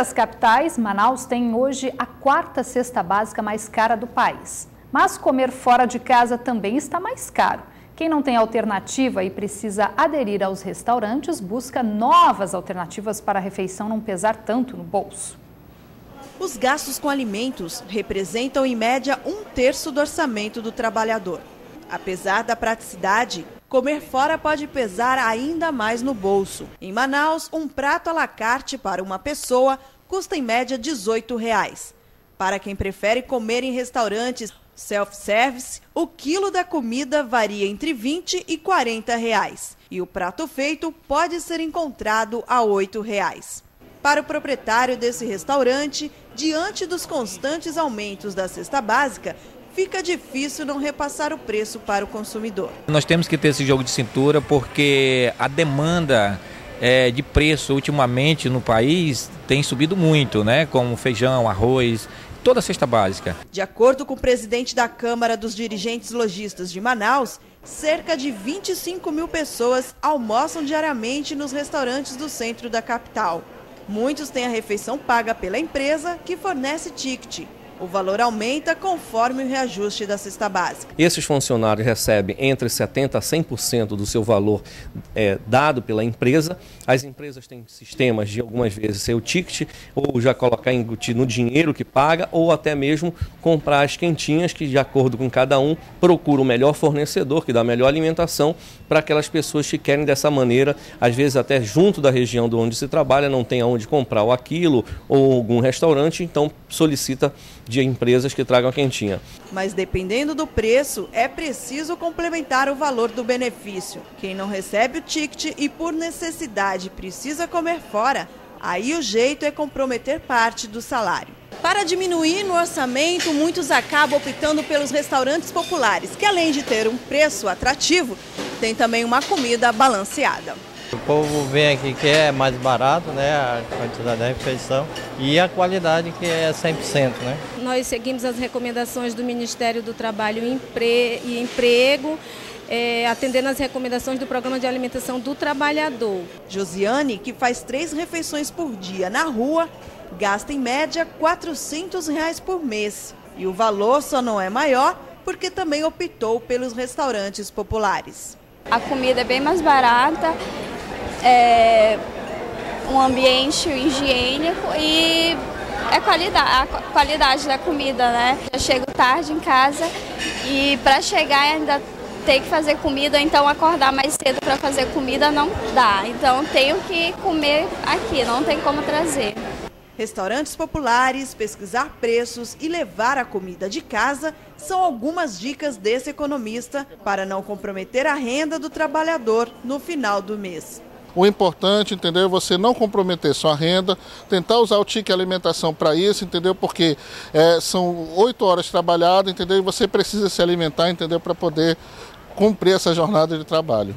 as capitais, Manaus tem hoje a quarta cesta básica mais cara do país. Mas comer fora de casa também está mais caro. Quem não tem alternativa e precisa aderir aos restaurantes busca novas alternativas para a refeição não pesar tanto no bolso. Os gastos com alimentos representam, em média, um terço do orçamento do trabalhador. Apesar da praticidade, comer fora pode pesar ainda mais no bolso. Em Manaus, um prato à la carte para uma pessoa custa em média 18 reais. Para quem prefere comer em restaurantes self-service, o quilo da comida varia entre 20 e 40 reais. E o prato feito pode ser encontrado a 8 reais. Para o proprietário desse restaurante, diante dos constantes aumentos da cesta básica, fica difícil não repassar o preço para o consumidor. Nós temos que ter esse jogo de cintura porque a demanda é, de preço ultimamente no país tem subido muito, né? Como feijão, arroz, toda a cesta básica. De acordo com o presidente da Câmara dos Dirigentes Logistas de Manaus, cerca de 25 mil pessoas almoçam diariamente nos restaurantes do centro da capital. Muitos têm a refeição paga pela empresa que fornece ticket. O valor aumenta conforme o reajuste da cesta básica. Esses funcionários recebem entre 70% a 100% do seu valor é, dado pela empresa. As empresas têm sistemas de algumas vezes ser o ticket, ou já colocar no dinheiro que paga, ou até mesmo comprar as quentinhas, que de acordo com cada um procura o melhor fornecedor, que dá a melhor alimentação para aquelas pessoas que querem dessa maneira, às vezes até junto da região de onde se trabalha, não tem aonde comprar o aquilo ou algum restaurante, então solicita de empresas que tragam a quentinha. Mas dependendo do preço, é preciso complementar o valor do benefício. Quem não recebe o ticket e por necessidade precisa comer fora, aí o jeito é comprometer parte do salário. Para diminuir no orçamento, muitos acabam optando pelos restaurantes populares, que além de ter um preço atrativo, tem também uma comida balanceada. O povo vem aqui que é mais barato, né, a quantidade da refeição e a qualidade que é 100%, né? Nós seguimos as recomendações do Ministério do Trabalho e Emprego, é, atendendo as recomendações do Programa de Alimentação do Trabalhador. Josiane, que faz três refeições por dia na rua, gasta em média 400 reais por mês. E o valor só não é maior porque também optou pelos restaurantes populares. A comida é bem mais barata é, um ambiente higiênico e é qualidade, a qualidade da comida, né? Eu chego tarde em casa e para chegar ainda ter que fazer comida, então acordar mais cedo para fazer comida não dá. Então tenho que comer aqui, não tem como trazer. Restaurantes populares, pesquisar preços e levar a comida de casa são algumas dicas desse economista para não comprometer a renda do trabalhador no final do mês. O importante, entendeu, é você não comprometer sua renda, tentar usar o tique alimentação para isso, entendeu? Porque é, são oito horas trabalhadas, entendeu? E você precisa se alimentar, entendeu? Para poder cumprir essa jornada de trabalho.